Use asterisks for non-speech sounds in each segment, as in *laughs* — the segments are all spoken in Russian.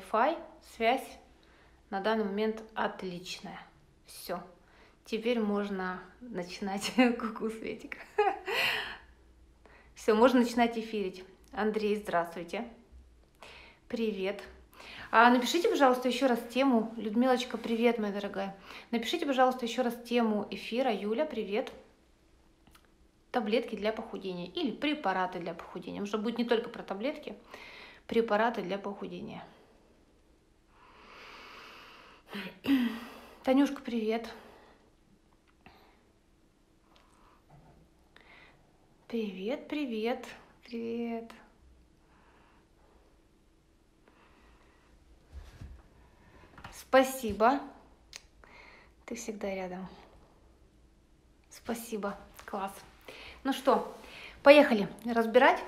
Wi-Fi, связь на данный момент отличная. Все. Теперь можно начинать *laughs* куку Светик. Все, можно начинать эфирить. Андрей, здравствуйте. Привет. А напишите, пожалуйста, еще раз тему. Людмилочка, привет, моя дорогая. Напишите, пожалуйста, еще раз тему эфира. Юля, привет. Таблетки для похудения или препараты для похудения. Может, будет не только про таблетки, препараты для похудения. Танюшка, привет. Привет, привет, привет. Спасибо. Ты всегда рядом. Спасибо. Класс. Ну что, поехали разбирать.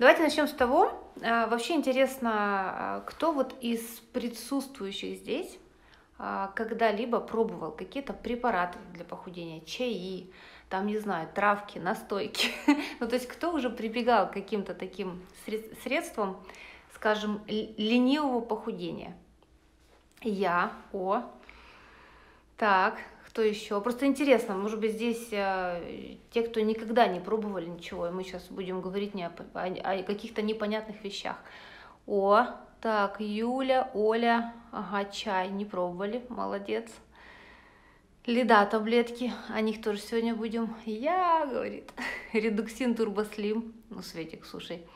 Давайте начнем с того. А, вообще интересно, а, кто вот из присутствующих здесь когда-либо пробовал какие-то препараты для похудения, чаи, там, не знаю, травки, настойки. *laughs* ну, то есть кто уже прибегал к каким-то таким средствам, скажем, ленивого похудения? Я, о. Так, кто еще? Просто интересно, может быть, здесь э, те, кто никогда не пробовали ничего, и мы сейчас будем говорить не о, о, о каких-то непонятных вещах. О, так, Юля, Оля, ага, чай не пробовали, молодец. Лида таблетки, о них тоже сегодня будем. Я, говорит, *laughs* редуксин турбослим. Ну, Светик, слушай,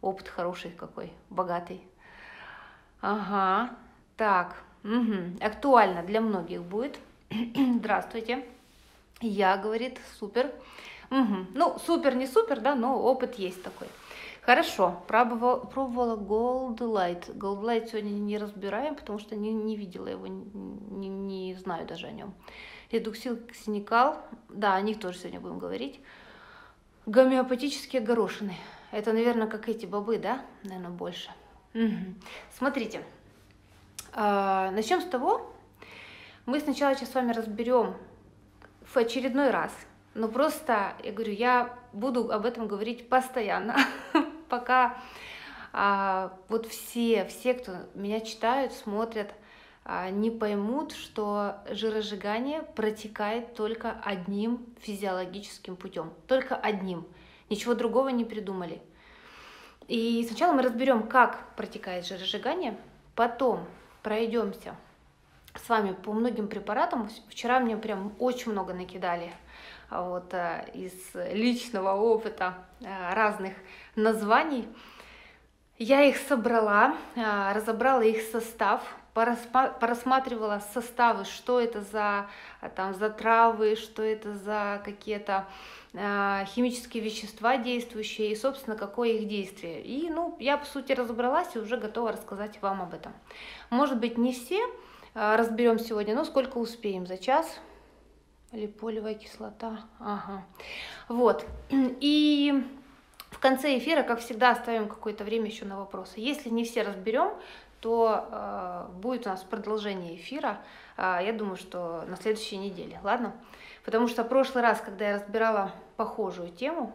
опыт хороший какой, богатый. Ага, так, Угу. Актуально для многих будет. *clears throat* Здравствуйте. Я, говорит, супер. Угу. Ну, супер, не супер, да, но опыт есть такой. Хорошо, пробовала, пробовала Gold Light. Gold Light сегодня не разбираем, потому что не, не видела его, не, не знаю даже о нем. Редуксил Ксеникал, да, о них тоже сегодня будем говорить. Гомеопатические горошины. Это, наверное, как эти бобы, да? Наверное, больше. Угу. Смотрите, а, начнем с того, мы сначала сейчас с вами разберем в очередной раз, но просто, я говорю, я буду об этом говорить постоянно, *laughs* пока а, вот все, все, кто меня читают, смотрят, а, не поймут, что жиросжигание протекает только одним физиологическим путем, только одним, ничего другого не придумали. И сначала мы разберем, как протекает жиросжигание, потом пройдемся с вами по многим препаратам. Вчера мне прям очень много накидали вот э, из личного опыта э, разных названий. Я их собрала, разобрала их состав, порассматривала составы, что это за, там, за травы, что это за какие-то химические вещества действующие и, собственно, какое их действие. И, ну, я, по сути, разобралась и уже готова рассказать вам об этом. Может быть, не все а, разберем сегодня, но сколько успеем за час. Липолевая кислота. Ага. Вот. И в конце эфира, как всегда, оставим какое-то время еще на вопросы. Если не все разберем, то э, будет у нас продолжение эфира. Э, я думаю, что на следующей неделе. Ладно? Потому что прошлый раз, когда я разбирала похожую тему,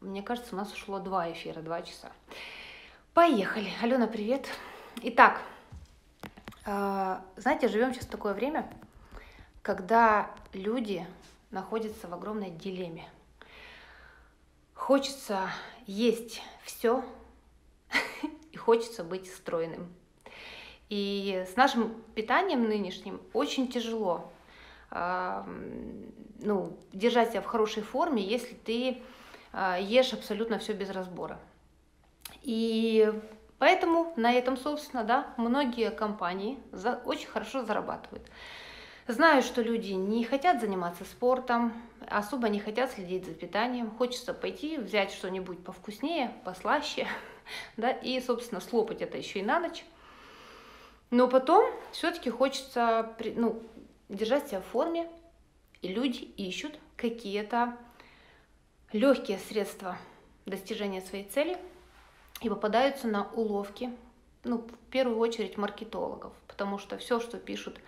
мне кажется, у нас ушло два эфира, два часа. Поехали. Алена, привет. Итак, а, знаете, живем сейчас в такое время, когда люди находятся в огромной дилемме. Хочется есть все *laughs* и хочется быть стройным. И с нашим питанием нынешним очень тяжело э, ну, держать себя в хорошей форме, если ты э, ешь абсолютно все без разбора. И Поэтому на этом, собственно, да, многие компании за, очень хорошо зарабатывают. Знаю, что люди не хотят заниматься спортом, особо не хотят следить за питанием, хочется пойти, взять что-нибудь повкуснее, послаще, *laughs* да, и, собственно, слопать это еще и на ночь. Но потом все-таки хочется ну, держать себя в форме, и люди ищут какие-то легкие средства достижения своей цели – и попадаются на уловки, ну, в первую очередь маркетологов, потому что все, что пишут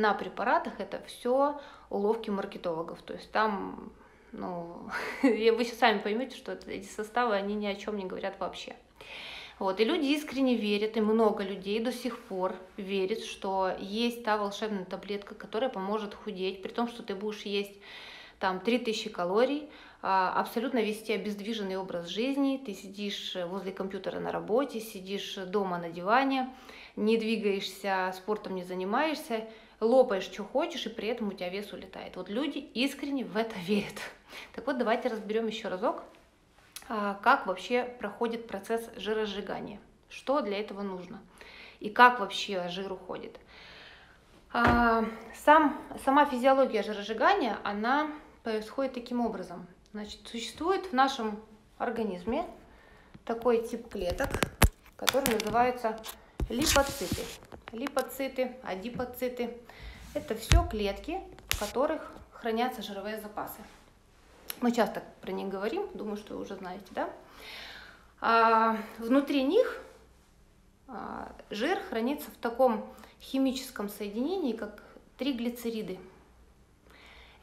на препаратах, это все уловки маркетологов. То есть там Ну, *laughs* вы сами поймете, что эти составы, они ни о чем не говорят вообще. Вот, и люди искренне верят, и много людей до сих пор верят, что есть та волшебная таблетка, которая поможет худеть, при том, что ты будешь есть там 3000 калорий, а, абсолютно вести обездвиженный образ жизни, ты сидишь возле компьютера на работе, сидишь дома на диване, не двигаешься, спортом не занимаешься, лопаешь, что хочешь, и при этом у тебя вес улетает. Вот люди искренне в это верят. *laughs* Так вот, давайте разберем еще разок, а, как вообще проходит процесс жиросжигания, что для этого нужно и как вообще жир уходит. А, сам, сама физиология жиросжигания, она происходит таким образом. Значит, существует в нашем организме такой тип клеток, который называется липоциты. Липоциты, адипоциты – это все клетки, в которых хранятся жировые запасы. Мы часто про них говорим, думаю, что вы уже знаете, да? А внутри них а, жир хранится в таком химическом соединении, как триглицериды.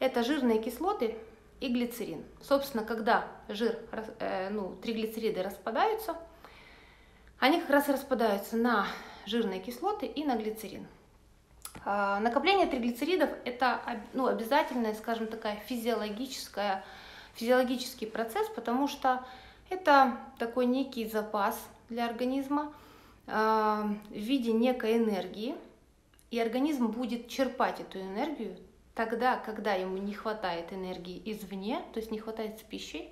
Это жирные кислоты и глицерин. Собственно, когда жир, э, ну, триглицериды распадаются, они как раз распадаются на жирные кислоты и на глицерин. А, накопление триглицеридов – это ну, обязательная, скажем, такая физиологическая физиологический процесс, потому что это такой некий запас для организма э, в виде некой энергии, и организм будет черпать эту энергию тогда, когда ему не хватает энергии извне, то есть не хватает с пищей,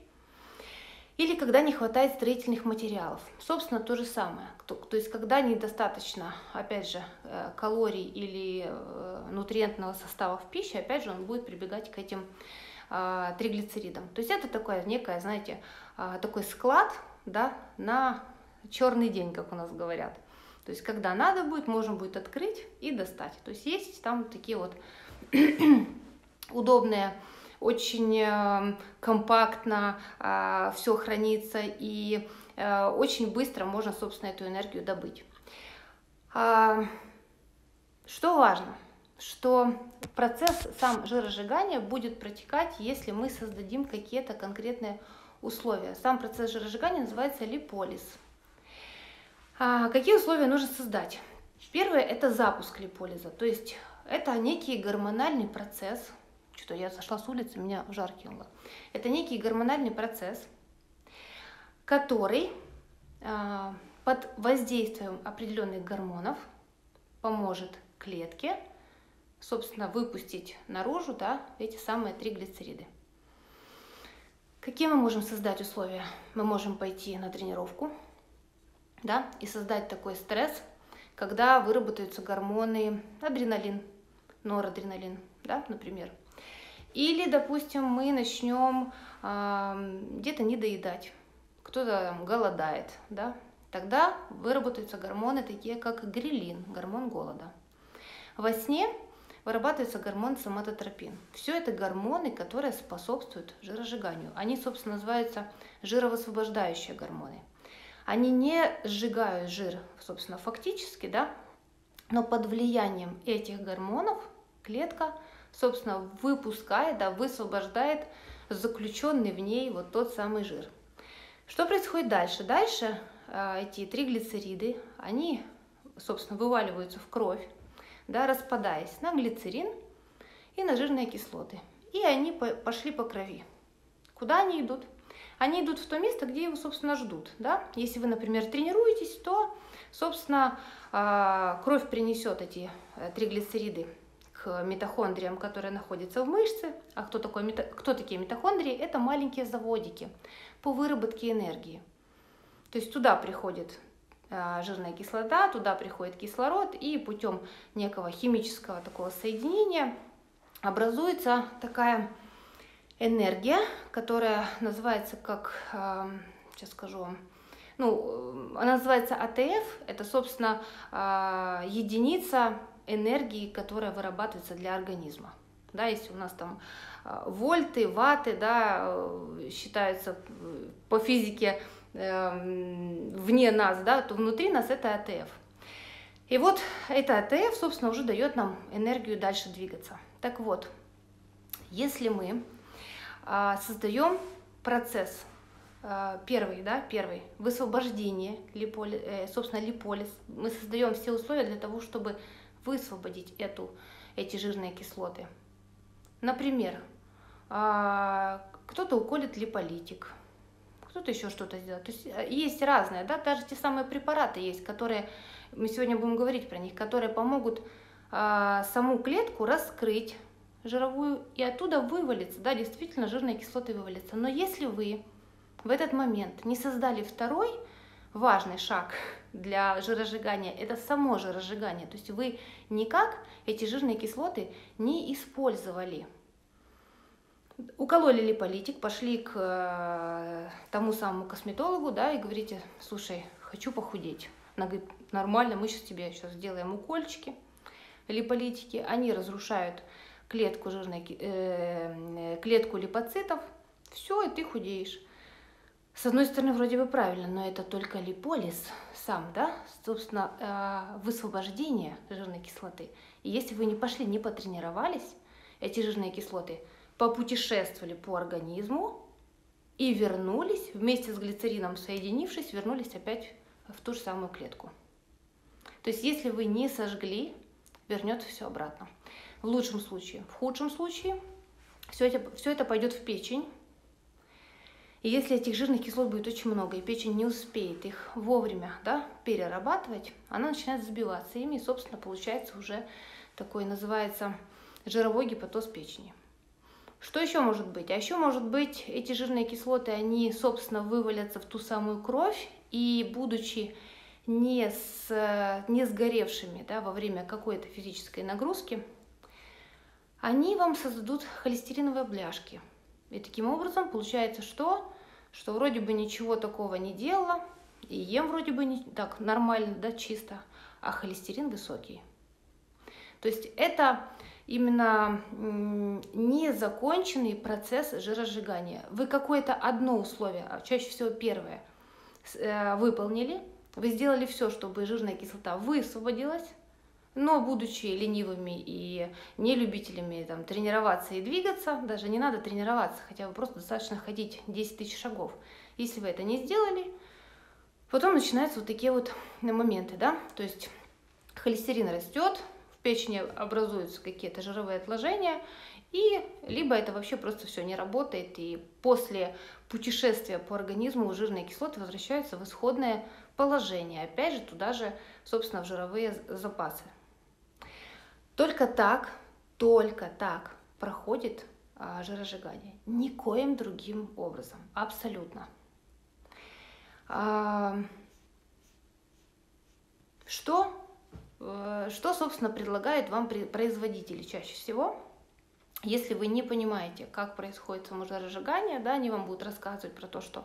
или когда не хватает строительных материалов. Собственно, то же самое. То, то есть, когда недостаточно, опять же, э, калорий или э, нутриентного состава в пище, опять же, он будет прибегать к этим а, триглицеридом. То есть это такое некое, знаете, а, такой склад да, на черный день, как у нас говорят. То есть когда надо будет, можно будет открыть и достать. То есть есть там такие вот *clears throat* удобные, очень э, компактно э, все хранится и э, очень быстро можно, собственно, эту энергию добыть. Э, что важно? что процесс сам жиросжигания будет протекать, если мы создадим какие-то конкретные условия. Сам процесс жиросжигания называется липолиз. А какие условия нужно создать? Первое – это запуск липолиза, то есть это некий гормональный процесс, что я сошла с улицы, меня в жар кинуло. Это некий гормональный процесс, который а, под воздействием определенных гормонов поможет клетке собственно, выпустить наружу да, эти самые триглицериды. Какие мы можем создать условия? Мы можем пойти на тренировку да, и создать такой стресс, когда выработаются гормоны адреналин, норадреналин, да, например. Или, допустим, мы начнем э, где-то недоедать, кто-то голодает, да, тогда выработаются гормоны такие, как грилин, гормон голода. Во сне вырабатывается гормон соматотропин. Все это гормоны, которые способствуют жиросжиганию. Они, собственно, называются жировосвобождающие гормоны. Они не сжигают жир, собственно, фактически, да, но под влиянием этих гормонов клетка, собственно, выпускает, да, высвобождает заключенный в ней вот тот самый жир. Что происходит дальше? Дальше э, эти триглицериды, они, собственно, вываливаются в кровь, да, распадаясь на глицерин и на жирные кислоты. И они пошли по крови. Куда они идут? Они идут в то место, где его, собственно, ждут. Да? Если вы, например, тренируетесь, то, собственно, а, кровь принесет эти э, триглицериды к митохондриям, которые находятся в мышце. А кто, такой, кто такие митохондрии? Это маленькие заводики по выработке энергии. То есть туда приходит Э, жирная кислота, туда приходит кислород, и путем некого химического такого соединения образуется такая энергия, которая называется как, э, сейчас скажу вам, ну, она называется АТФ, это, собственно, э, единица энергии, которая вырабатывается для организма. Да, если у нас там вольты, ватты, да, считаются по физике Эм, вне нас, да, то внутри нас это АТФ. И вот это АТФ, собственно, уже дает нам энергию дальше двигаться. Так вот, если мы а, создаем процесс а, первый, да, первый, высвобождение, липоли, э, собственно, липолиз. Мы создаем все условия для того, чтобы высвободить эту, эти жирные кислоты. Например, а, кто-то уколет липолитик, кто-то еще что-то сделает. То есть э, есть разные, да, даже те самые препараты есть, которые, мы сегодня будем говорить про них, которые помогут а, саму клетку раскрыть жировую и оттуда вывалится, да, действительно жирные кислоты вывалятся. Но если вы в этот момент не создали второй важный шаг для жиросжигания, это само жиросжигание, то есть вы никак эти жирные кислоты не использовали. Укололи липолитик, пошли к э, тому самому косметологу, да, и говорите, слушай, хочу похудеть. Она говорит, нормально, мы сейчас тебе сейчас сделаем укольчики, липолитики, они разрушают клетку жирной, э, клетку липоцитов, все, и ты худеешь. С одной стороны, вроде бы правильно, но это только липолиз сам, да, собственно, э, высвобождение жирной кислоты. И если вы не пошли, не потренировались, эти жирные кислоты попутешествовали по организму и вернулись, вместе с глицерином соединившись, вернулись опять в ту же самую клетку. То есть, если вы не сожгли, вернется все обратно. В лучшем случае. В худшем случае все это, все это пойдет в печень, и если этих жирных кислот будет очень много, и печень не успеет их вовремя да, перерабатывать, она начинает сбиваться ими, и, собственно, получается уже такой, называется, жировой гепатоз печени. Что еще может быть? А еще может быть, эти жирные кислоты, они, собственно, вывалятся в ту самую кровь, и будучи не, с, не сгоревшими да, во время какой-то физической нагрузки, они вам создадут холестериновые бляшки. И таким образом получается что? Что вроде бы ничего такого не делала, и ем вроде бы не так нормально, да, чисто, а холестерин высокий. То есть это именно незаконченный процесс жиросжигания. Вы какое-то одно условие, а чаще всего первое, э, выполнили, вы сделали все, чтобы жирная кислота высвободилась, но будучи ленивыми и нелюбителями там, тренироваться и двигаться, даже не надо тренироваться, хотя бы просто достаточно ходить 10 тысяч шагов. Если вы это не сделали, потом начинаются вот такие вот моменты, да, то есть холестерин растет, в печени образуются какие-то жировые отложения, и либо это вообще просто все не работает, и после путешествия по организму жирные кислоты возвращаются в исходное положение, опять же туда же, собственно, в жировые запасы. Только так, только так проходит а, жиросжигание. Никоим другим образом. Абсолютно. А, что, э, что, собственно, предлагают вам производители чаще всего? Если вы не понимаете, как происходит само жиросжигание, да, они вам будут рассказывать про то, что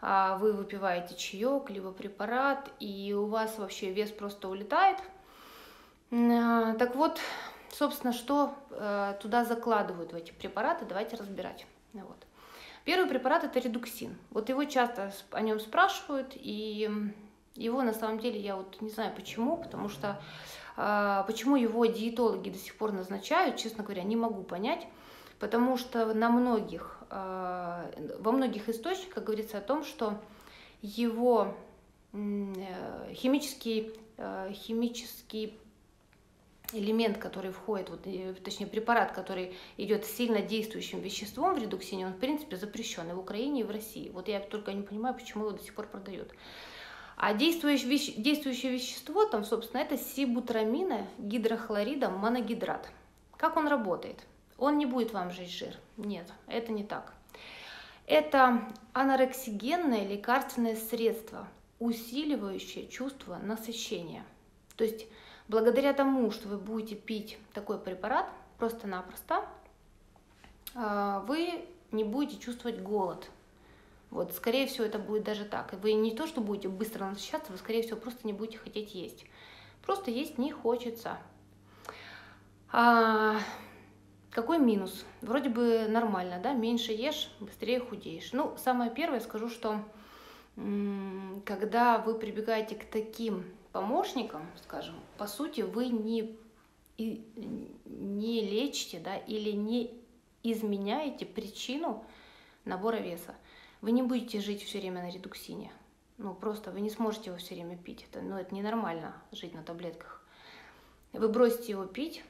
а, вы выпиваете чаек, либо препарат, и у вас вообще вес просто улетает – так вот, собственно, что э, туда закладывают в эти препараты, давайте разбирать. Вот. Первый препарат это редуксин. Вот его часто о нем спрашивают, и его на самом деле я вот не знаю почему, потому что э, почему его диетологи до сих пор назначают, честно говоря, не могу понять, потому что на многих, э, во многих источниках говорится о том, что его химический, химический элемент, который входит, вот, точнее препарат, который идет сильно действующим веществом в редуксине, он в принципе запрещен и в Украине, и в России. Вот я только не понимаю, почему его до сих пор продают. А действующее, веще, действующее вещество, там, собственно, это сибутрамина гидрохлорида моногидрат. Как он работает? Он не будет вам жечь жир. Нет, это не так. Это анорексигенное лекарственное средство, усиливающее чувство насыщения. То есть Благодаря тому, что вы будете пить такой препарат просто-напросто, а, вы не будете чувствовать голод. Вот, скорее всего, это будет даже так. Вы не то, что будете быстро насыщаться, вы, скорее всего, просто не будете хотеть есть. Просто есть не хочется. А, какой минус? Вроде бы нормально, да? Меньше ешь, быстрее худеешь. Ну, самое первое скажу, что когда вы прибегаете к таким помощником, скажем, по сути, вы не, и, не лечите, да, или не изменяете причину набора веса. Вы не будете жить все время на редуксине. Ну, просто вы не сможете его все время пить. Это, ну, это ненормально жить на таблетках. Вы бросите его пить,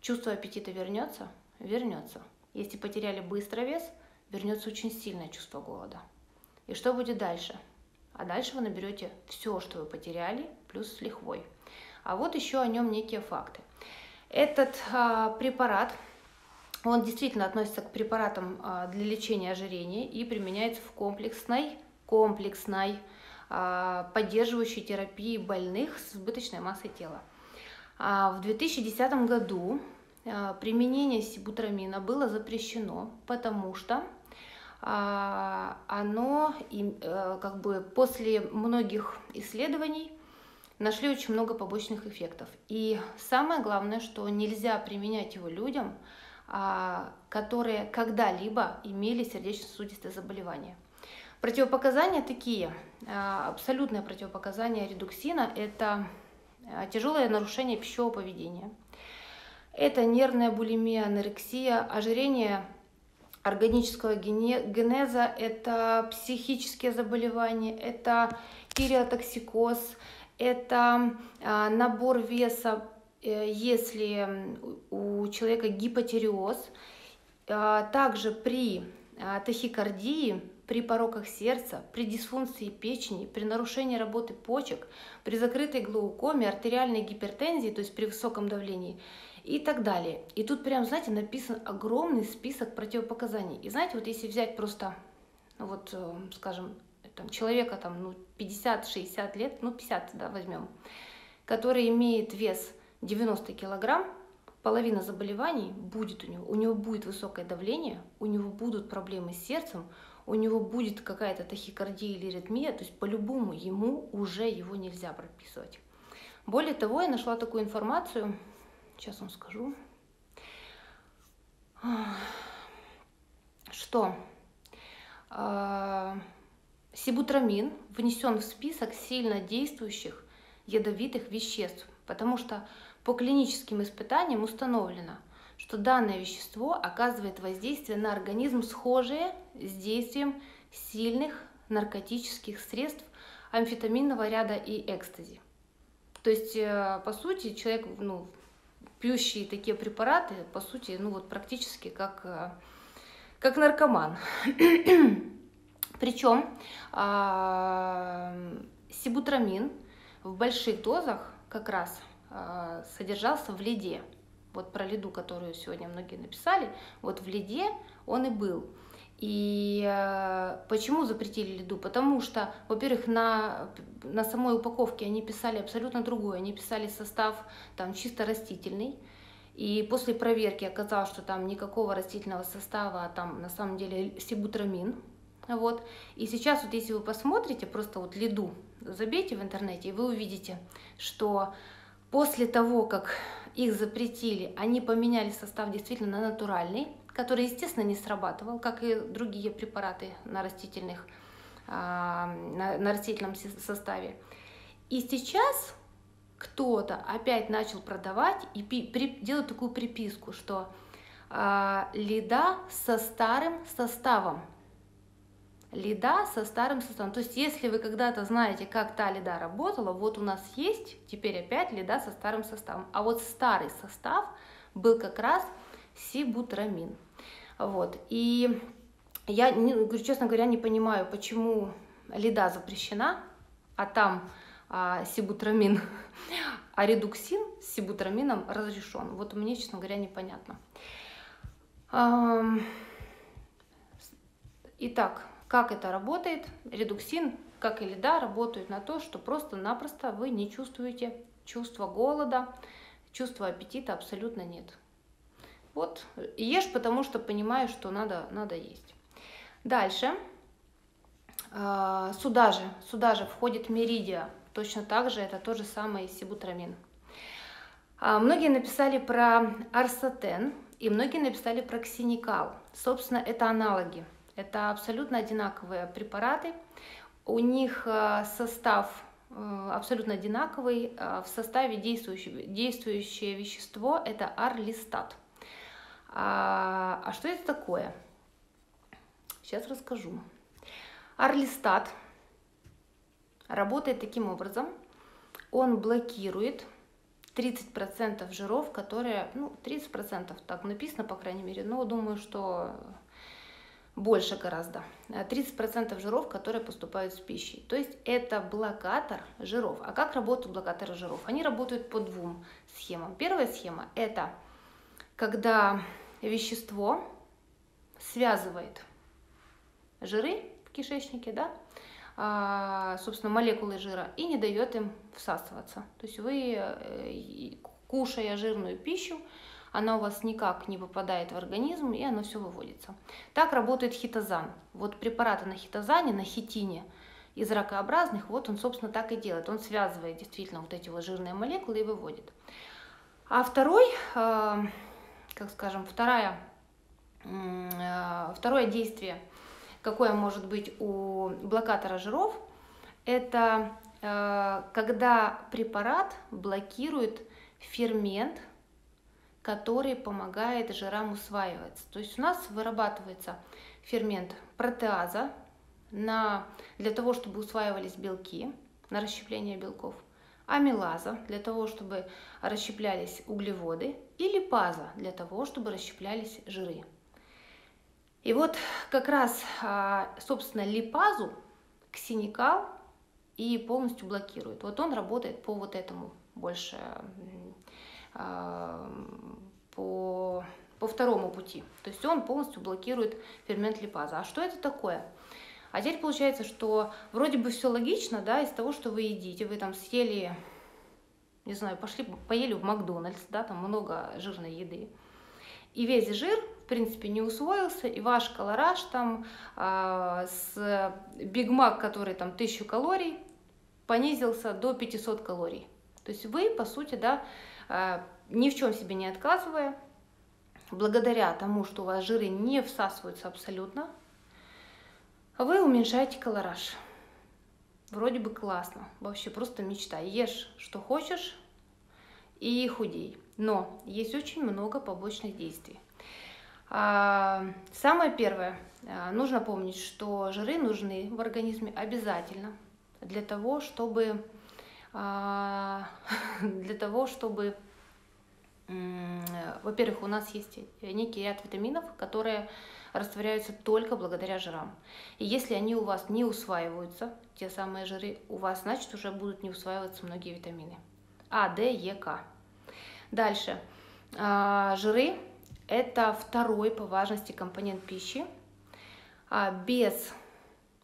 чувство аппетита вернется, вернется. Если потеряли быстро вес, вернется очень сильное чувство голода. И что будет дальше? А дальше вы наберете все, что вы потеряли, плюс с лихвой. А вот еще о нем некие факты. Этот а, препарат, он действительно относится к препаратам а, для лечения ожирения и применяется в комплексной, комплексной а, поддерживающей терапии больных с избыточной массой тела. А, в 2010 году а, применение сибутрамина было запрещено, потому что а, оно э, как бы после многих исследований нашли очень много побочных эффектов. И самое главное, что нельзя применять его людям, которые когда-либо имели сердечно-сосудистые заболевания. Противопоказания такие, абсолютное противопоказание редуксина – это тяжелое нарушение пищевого поведения – это нервная булимия, анорексия, ожирение органического генеза, это психические заболевания, это тиреотоксикоз, это а, набор веса, э, если у человека гипотереоз. А, также при а, тахикардии, при пороках сердца, при дисфункции печени, при нарушении работы почек, при закрытой глаукоме, артериальной гипертензии, то есть при высоком давлении, и так далее. И тут прям, знаете, написан огромный список противопоказаний. И знаете, вот если взять просто, вот, э, скажем, там, человека там, ну, 50-60 лет, ну, 50, да, возьмем, который имеет вес 90 килограмм, половина заболеваний будет у него. У него будет высокое давление, у него будут проблемы с сердцем, у него будет какая-то тахикардия или аритмия, то есть по-любому ему уже его нельзя прописывать. Более того, я нашла такую информацию, Сейчас вам скажу. Что а, сибутрамин внесен в список сильно действующих ядовитых веществ, потому что по клиническим испытаниям установлено, что данное вещество оказывает воздействие на организм схожее с действием сильных наркотических средств амфетаминного ряда и экстази. То есть, э, по сути, человек ну, пьющие такие препараты, по сути, ну вот практически как, э, как наркоман. Причем а, сибутрамин в больших дозах как раз а, содержался в леде. Вот про леду, которую сегодня многие написали, вот в леде он и был. И э, почему запретили льду? Потому что, во-первых, на, на самой упаковке они писали абсолютно другое. Они писали состав там чисто растительный. И после проверки оказалось, что там никакого растительного состава, а там на самом деле сибутрамин. Вот. И сейчас вот если вы посмотрите, просто вот лиду забейте в интернете, и вы увидите, что после того, как их запретили, они поменяли состав действительно на натуральный, который, естественно, не срабатывал, как и другие препараты на, растительных, а, на, на растительном составе. И сейчас кто-то опять начал продавать и при, делать такую приписку, что э, лида со старым составом. Лида со старым составом. То есть, если вы когда-то знаете, как та лида работала, вот у нас есть теперь опять лида со старым составом. А вот старый состав был как раз сибутрамин. Вот. И я, честно говоря, не понимаю, почему лида запрещена, а там а, сибутрамин, *laughs* а редуксин с сибутрамином разрешен. Вот мне, честно говоря, непонятно. Итак, как это работает? Редуксин, как и лида, работают на то, что просто-напросто вы не чувствуете чувства голода, чувства аппетита абсолютно нет. Вот, ешь, потому что понимаешь, что надо, надо есть. Дальше. А, сюда же, сюда же входит меридия. Точно так же это тот же самый сибутрамин. А, многие написали про арсатен, и многие написали про ксеникал. Собственно, это аналоги. Это абсолютно одинаковые препараты. У них а, состав э, абсолютно одинаковый. В составе действующее, действующее вещество это арлистат. А, а что это такое? Сейчас расскажу. Орлистат работает таким образом. Он блокирует 30% жиров, которые, ну, 30% так написано, по крайней мере, но думаю, что больше гораздо. 30% жиров, которые поступают с пищей. То есть это блокатор жиров. А как работают блокаторы жиров? Они работают по двум схемам. Первая схема – это когда вещество связывает жиры в кишечнике, да, а, собственно, молекулы жира и не дает им всасываться. То есть вы, э, кушая жирную пищу, она у вас никак не попадает в организм, и оно все выводится. Так работает хитозан. Вот препараты на хитозане, на хитине из ракообразных, вот он, собственно, так и делает. Он связывает действительно вот эти вот жирные молекулы и выводит. А второй, э, как скажем, вторая, э, второе действие – какое может быть у блокатора жиров, это э, когда препарат блокирует фермент, который помогает жирам усваиваться. То есть у нас вырабатывается фермент протеаза на, для того, чтобы усваивались белки, на расщепление белков, амилаза для того, чтобы расщеплялись углеводы, и липаза для того, чтобы расщеплялись жиры. И вот как раз, а, собственно, липазу ксеникал и полностью блокирует. Вот он работает по вот этому больше, по, по второму пути. То есть он полностью блокирует фермент липаза. А что это такое? А теперь получается, что вроде бы все логично, да, из того, что вы едите, вы там съели, не знаю, пошли, поели в Макдональдс, да, там много жирной еды, и весь жир в принципе, не усвоился, и ваш колораж там э, с Биг Мак, который там 1000 калорий, понизился до 500 калорий. То есть вы, по сути, да, ни в чем себе не отказывая, благодаря тому, что у вас жиры не всасываются абсолютно, вы уменьшаете колораж. Вроде бы классно, вообще просто мечта. Ешь, что хочешь, и худей. Но есть очень много побочных действий. А, самое первое, а, нужно помнить, что жиры нужны в организме обязательно для того, чтобы а, *laughs* для того, чтобы во-первых, у нас есть некий ряд витаминов, которые растворяются только благодаря жирам. И если они у вас не усваиваются, те самые жиры, у вас, значит, уже будут не усваиваться многие витамины. А, Д, Е, К. Дальше. Жиры это второй по важности компонент пищи, а, без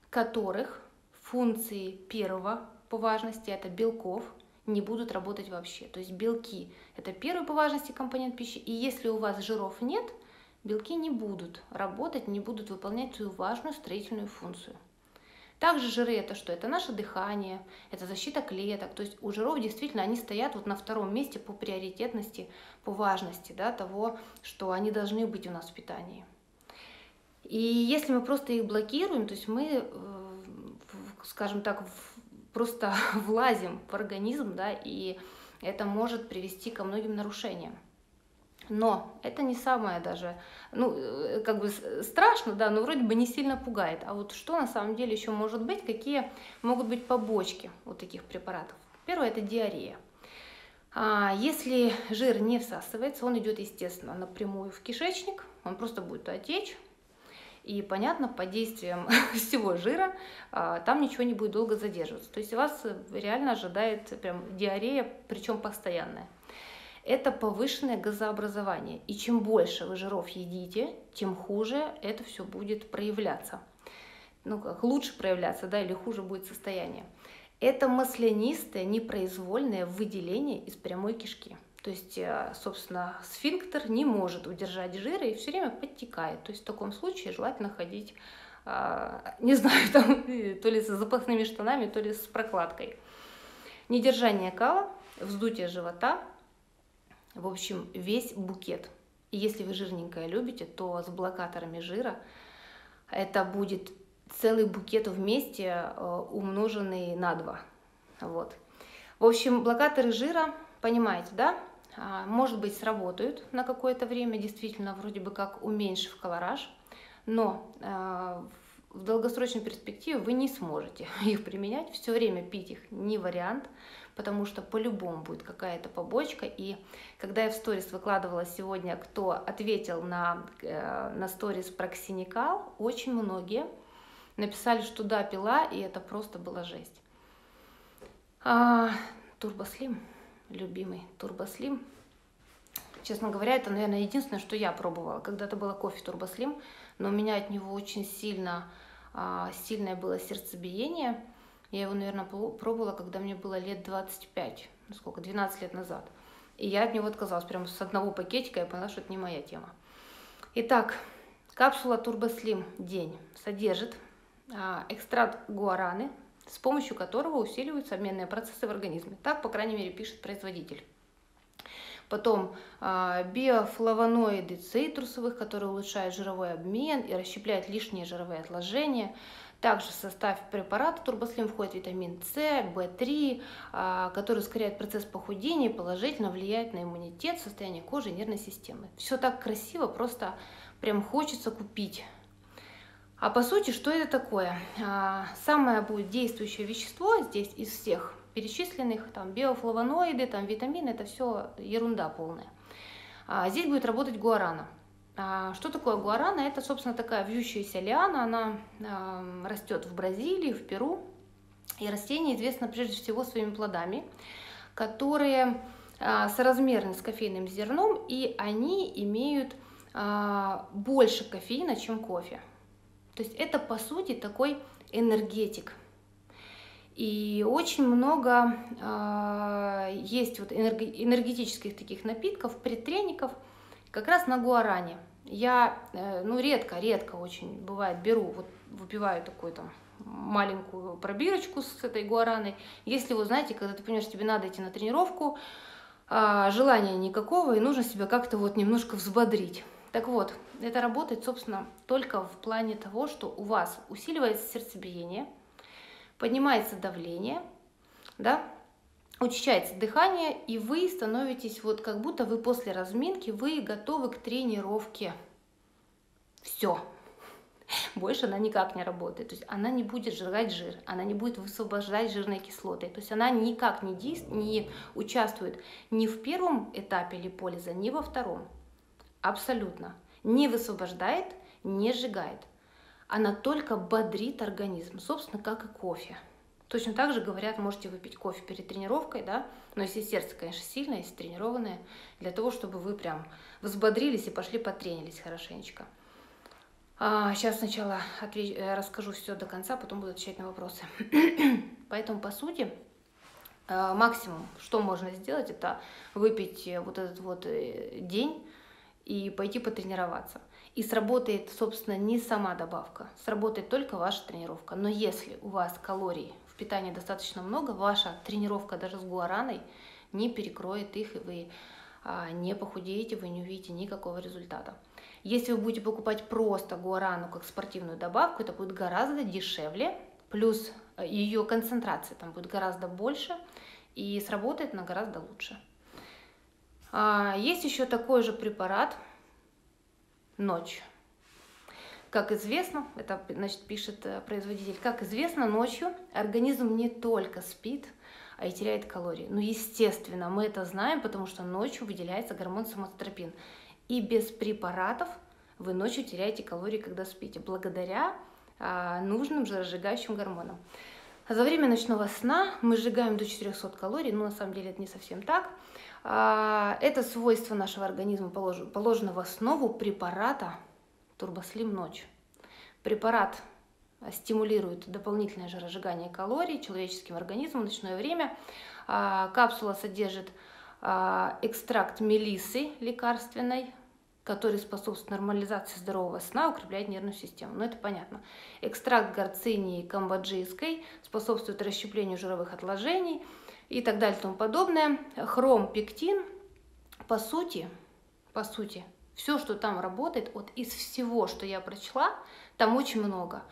которых функции первого по важности, это белков, не будут работать вообще. То есть белки – это первый по важности компонент пищи, и если у вас жиров нет, белки не будут работать, не будут выполнять свою важную строительную функцию. Также жиры это что? Это наше дыхание, это защита клеток. То есть у жиров действительно они стоят вот на втором месте по приоритетности, по важности да, того, что они должны быть у нас в питании. И если мы просто их блокируем, то есть мы, э, скажем так, просто *laughs* влазим в организм, да, и это может привести ко многим нарушениям. Но это не самое даже, ну, э, как бы страшно, да, но вроде бы не сильно пугает. А вот что на самом деле еще может быть, какие могут быть побочки у таких препаратов? Первое – это диарея. А если жир не всасывается, он идет, естественно, напрямую в кишечник, он просто будет отечь, и, понятно, под действием *laughs* всего жира а, там ничего не будет долго задерживаться. То есть вас реально ожидает прям диарея, причем постоянная это повышенное газообразование. И чем больше вы жиров едите, тем хуже это все будет проявляться. Ну как, лучше проявляться, да, или хуже будет состояние. Это маслянистое непроизвольное выделение из прямой кишки. То есть, э, собственно, сфинктер не может удержать жиры и все время подтекает. То есть в таком случае желательно ходить, а, не знаю, *laughs* там, то ли с запасными штанами, то ли с прокладкой. Недержание кала, вздутие живота, в общем, весь букет. И если вы жирненькое любите, то с блокаторами жира это будет целый букет вместе э, умноженный на 2. Вот. В общем, блокаторы жира, понимаете, да? А, может быть, сработают на какое-то время, действительно, вроде бы как уменьшив колораж, но а, в долгосрочной перспективе вы не сможете *laughs* их применять, все время пить их не вариант, потому что по-любому будет какая-то побочка. И когда я в сторис выкладывала сегодня, кто ответил на, э, на сторис про ксеникал, очень многие написали, что да, пила, и это просто была жесть. А, Турбослим, любимый Турбослим. Честно говоря, это, наверное, единственное, что я пробовала. Когда-то было кофе Турбослим, но у меня от него очень сильно, а, сильное было сердцебиение. Я его, наверное, пробовала, когда мне было лет 25, ну сколько, 12 лет назад. И я от него отказалась, прямо с одного пакетика, я поняла, что это не моя тема. Итак, капсула Турбослим день содержит а, экстракт гуараны, с помощью которого усиливаются обменные процессы в организме. Так, по крайней мере, пишет производитель. Потом э, биофлавоноиды цитрусовых, которые улучшают жировой обмен и расщепляют лишние жировые отложения. Также в состав препарата Турбослим входит витамин С, В3, э, который ускоряет процесс похудения и положительно влияет на иммунитет, состояние кожи и нервной системы. Все так красиво, просто прям хочется купить. А по сути, что это такое? А, самое будет действующее вещество здесь из всех перечисленных, там биофлавоноиды, там витамины, это все ерунда полная. А здесь будет работать гуарана. А что такое гуарана? Это, собственно, такая вьющаяся лиана, она растет в Бразилии, в Перу. И растение известно прежде всего своими плодами, которые соразмерны с кофейным зерном, и они имеют больше кофеина, чем кофе. То есть это, по сути, такой энергетик. И очень много э, есть вот энергетических таких напитков, предтренников, как раз на гуаране. Я, э, ну, редко, редко очень бывает, беру, вот выпиваю такую там маленькую пробирочку с этой гуараной. Если вы знаете, когда ты понимаешь, тебе надо идти на тренировку, э, желания никакого, и нужно себя как-то вот немножко взбодрить. Так вот, это работает, собственно, только в плане того, что у вас усиливается сердцебиение, поднимается давление, да, учащается дыхание, и вы становитесь вот как будто вы после разминки, вы готовы к тренировке. Все. Больше она никак не работает. То есть она не будет сжигать жир, она не будет высвобождать жирные кислоты. То есть она никак не, действ... не участвует ни в первом этапе липолиза, ни во втором. Абсолютно. Не высвобождает, не сжигает. Она только бодрит организм, собственно, как и кофе. Точно так же говорят, можете выпить кофе перед тренировкой, да, но если сердце, конечно, сильное, если тренированное, для того, чтобы вы прям взбодрились и пошли потренились хорошенечко. А, сейчас сначала отвеч... Э, расскажу все до конца, потом буду отвечать на вопросы. *clears throat* Поэтому, по сути, э, максимум, что можно сделать, это выпить э, вот этот вот день и пойти потренироваться. И сработает, собственно, не сама добавка, сработает только ваша тренировка. Но если у вас калорий в питании достаточно много, ваша тренировка даже с гуараной не перекроет их, и вы а, не похудеете, вы не увидите никакого результата. Если вы будете покупать просто гуарану как спортивную добавку, это будет гораздо дешевле, плюс э, ее концентрация там будет гораздо больше, и сработает она гораздо лучше. А, есть еще такой же препарат ночь. Как известно, это значит, пишет э, производитель, как известно, ночью организм не только спит, а и теряет калории. Ну, естественно, мы это знаем, потому что ночью выделяется гормон соматотропин. И без препаратов вы ночью теряете калории, когда спите, благодаря а, нужным жиросжигающим гормонам. За время ночного сна мы сжигаем до 400 калорий, но на самом деле это не совсем так. А, это свойство нашего организма положено в основу препарата Турбослим Ночь. Препарат стимулирует дополнительное жиросжигание калорий человеческим организмом в ночное время. А, капсула содержит а, экстракт мелисы лекарственной, который способствует нормализации здорового сна, укрепляет нервную систему. Ну, это понятно. Экстракт горцинии камбоджийской способствует расщеплению жировых отложений – и так далее и тому подобное. Хром, пектин, по сути, по сути, все, что там работает, вот из всего, что я прочла, там очень много.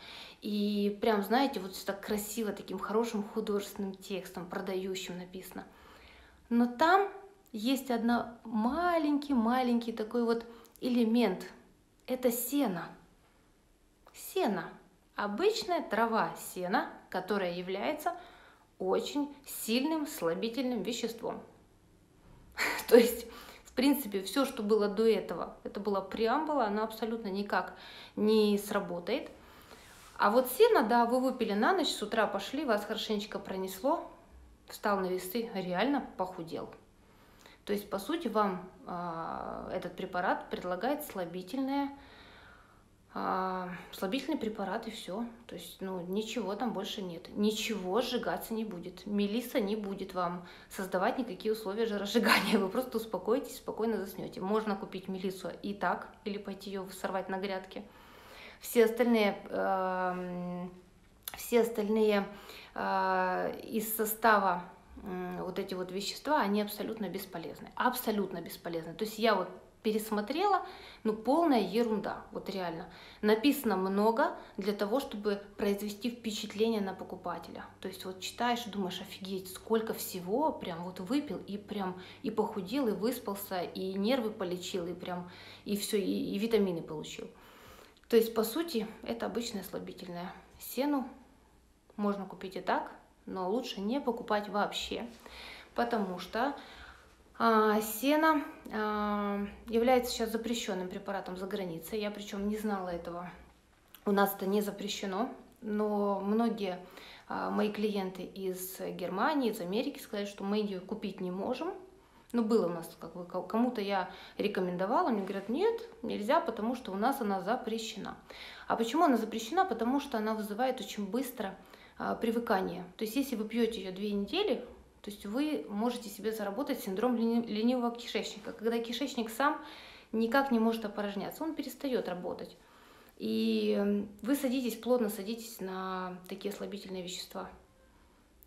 И прям, знаете, вот так красиво, таким хорошим художественным текстом, продающим написано. Но там есть одна маленький-маленький такой вот элемент. Это сено. Сено. Обычная трава сена, которая является очень сильным слабительным веществом. *laughs* То есть, в принципе, все, что было до этого, это была преамбула, она абсолютно никак не сработает. А вот сено, да, вы выпили на ночь, с утра пошли, вас хорошенечко пронесло, встал на весы, реально похудел. То есть, по сути, вам э, этот препарат предлагает слабительное а, слабительный препарат и все. То есть, ну, ничего там больше нет. Ничего сжигаться не будет. Мелиса не будет вам создавать никакие условия жиросжигания. Вы просто успокоитесь, спокойно заснете. Можно купить мелису и так, или пойти ее сорвать на грядке. Все остальные, э, все остальные э, из состава э, вот эти вот вещества, они абсолютно бесполезны. Абсолютно бесполезны. То есть я вот пересмотрела, ну полная ерунда, вот реально. Написано много для того, чтобы произвести впечатление на покупателя. То есть вот читаешь думаешь, офигеть, сколько всего, прям вот выпил и прям и похудел, и выспался, и нервы полечил, и прям и все, и, и витамины получил. То есть по сути это обычное слабительное. Сену можно купить и так, но лучше не покупать вообще, потому что сено а, является сейчас запрещенным препаратом за границей. Я причем не знала этого. У нас это не запрещено, но многие а, мои клиенты из Германии, из Америки сказали, что мы ее купить не можем. Ну, было у нас, как бы, кому-то я рекомендовала, мне говорят, нет, нельзя, потому что у нас она запрещена. А почему она запрещена? Потому что она вызывает очень быстро привыкание. То есть, если вы пьете ее две недели, то есть вы можете себе заработать синдром ленивого кишечника, когда кишечник сам никак не может опорожняться, он перестает работать. И вы садитесь, плотно садитесь на такие слабительные вещества.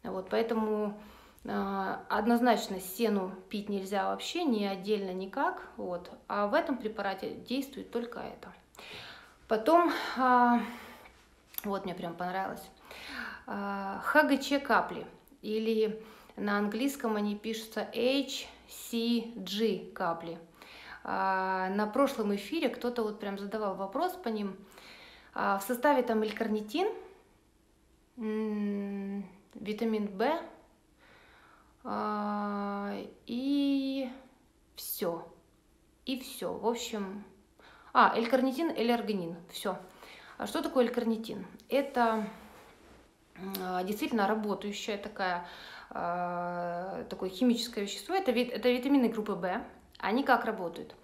Вот, поэтому э, однозначно сену пить нельзя вообще, ни отдельно никак. Вот, а в этом препарате действует только это. Потом, э, вот мне прям понравилось, э, ХГЧ капли или на английском они пишутся HCG капли. А, на прошлом эфире кто-то вот прям задавал вопрос по ним. А, в составе там элькарнитин, витамин В а, и все. И все. В общем, а, элькарнитин, элергонин. Все. А что такое элькарнитин? Это действительно работающая такая э, такое химическое вещество, это, это витамины группы В. Они как работают?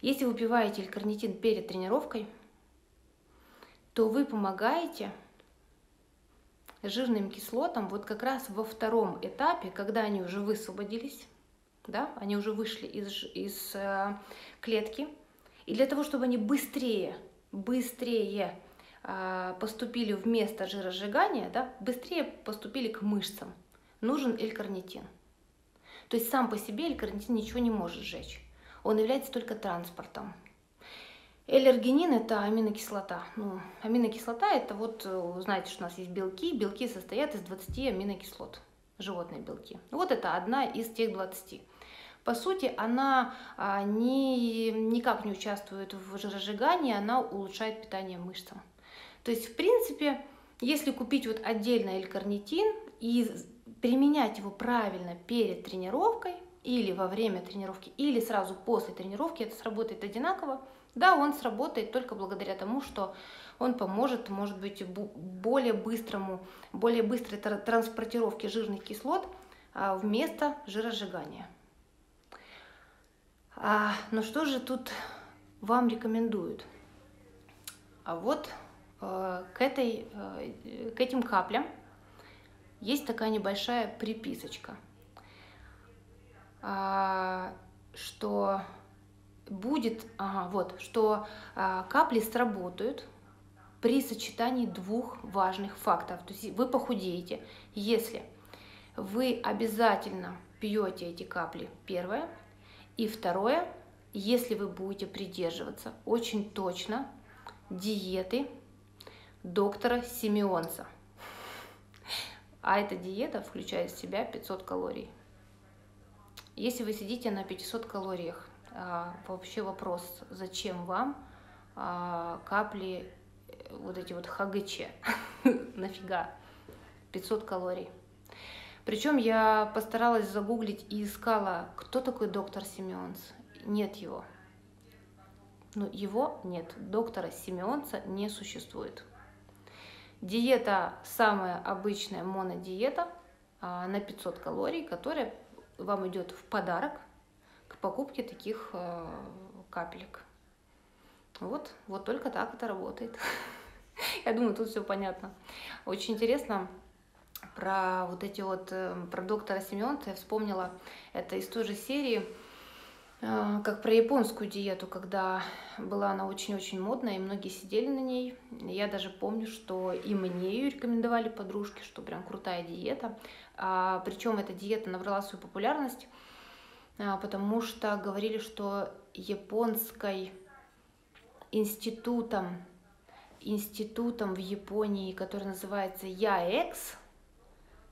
Если вы пиваете карнитин перед тренировкой, то вы помогаете жирным кислотам вот как раз во втором этапе, когда они уже высвободились, да, они уже вышли из, из э, клетки, и для того, чтобы они быстрее, быстрее поступили в место жиросжигания, да, быстрее поступили к мышцам нужен L-карнитин. То есть сам по себе L-карнитин ничего не может сжечь. Он является только транспортом. Эллергенин – это аминокислота. Ну, аминокислота – это вот, знаете, что у нас есть белки. Белки состоят из 20 аминокислот, животные белки. Вот это одна из тех 20. По сути, она а, не, никак не участвует в жиросжигании, она улучшает питание мышцам. То есть, в принципе, если купить вот отдельно L-карнитин и применять его правильно перед тренировкой или во время тренировки, или сразу после тренировки, это сработает одинаково. Да, он сработает только благодаря тому, что он поможет, может быть, более быстрому, более быстрой транспортировке жирных кислот а, вместо жиросжигания. А, но что же тут вам рекомендуют? А вот к, этой, э, к этим каплям есть такая небольшая приписочка, а, что будет, ага, вот, что а, капли сработают при сочетании двух важных факторов. То есть вы похудеете, если вы обязательно пьете эти капли, первое, и второе, если вы будете придерживаться очень точно диеты доктора Симеонца. А эта диета включает в себя 500 калорий. Если вы сидите на 500 калориях, а, вообще вопрос, зачем вам а, капли э, вот эти вот ХГЧ? *laughs* Нафига? 500 калорий. Причем я постаралась загуглить и искала, кто такой доктор Симеонс. Нет его. Ну, его нет. Доктора Симеонца не существует. Диета самая обычная монодиета а, на 500 калорий, которая вам идет в подарок к покупке таких а, капелек. Вот, вот только так это работает. *laughs* Я думаю, тут все понятно. Очень интересно про вот эти вот, э, про доктора Семенца я вспомнила, это из той же серии, как про японскую диету, когда была она очень-очень модная, и многие сидели на ней. Я даже помню, что и мне ее рекомендовали подружки, что прям крутая диета. А, причем эта диета набрала свою популярность, а, потому что говорили, что японской институтом, институтом в Японии, который называется ЯЭКС,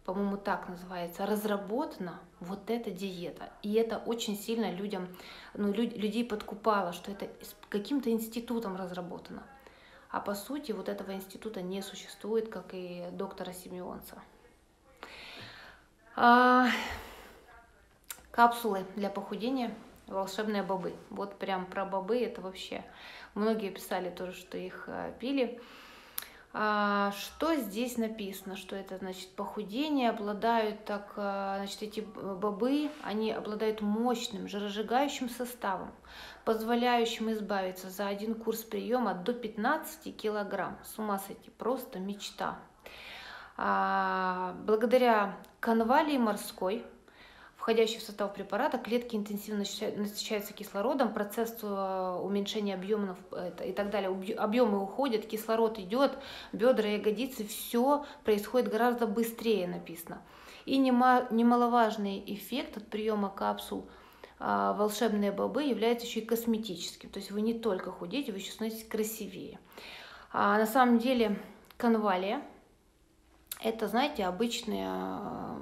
по-моему, так называется, разработана вот эта диета. И это очень сильно людям, ну, люд, людей подкупало, что это каким-то институтом разработано. А по сути вот этого института не существует, как и доктора Симеонца. А, капсулы для похудения, волшебные бобы. Вот прям про бобы это вообще. Многие писали тоже, что их а, пили. А, что здесь написано? Что это значит похудение? Обладают так, а, значит, эти бобы, они обладают мощным жиросжигающим составом, позволяющим избавиться за один курс приема до 15 килограмм. С ума сойти, просто мечта. А, благодаря конвалии морской, входящий в состав препарата, клетки интенсивно насыщаются кислородом, процесс э, уменьшения объемов и так далее, объемы уходят, кислород идет, бедра, ягодицы, все происходит гораздо быстрее, написано. И немаловажный эффект от приема капсул а, волшебные бобы является еще и косметическим. То есть вы не только худеете, вы еще становитесь красивее. А на самом деле конвалия – это, знаете, обычная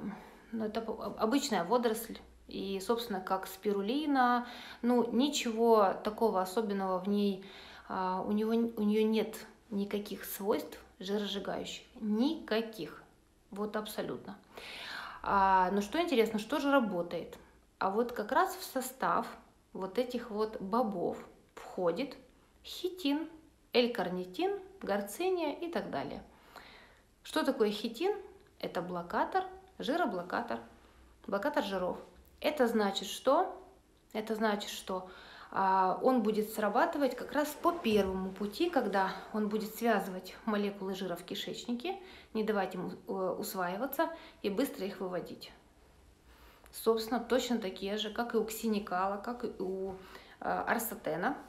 ну, это обычная водоросль. И, собственно, как спирулина, ну, ничего такого особенного в ней, а, у, него, у нее нет никаких свойств жиросжигающих. Никаких. Вот абсолютно. А, но что интересно, что же работает? А вот как раз в состав вот этих вот бобов входит хитин, L-карнитин, горциния и так далее. Что такое хитин? Это блокатор жироблокатор, блокатор жиров. Это значит что? Это значит, что а, он будет срабатывать как раз по первому пути, когда он будет связывать молекулы жира в кишечнике, не давать им э, усваиваться и быстро их выводить. Собственно, точно такие же, как и у ксиникала, как и у э, арсатена –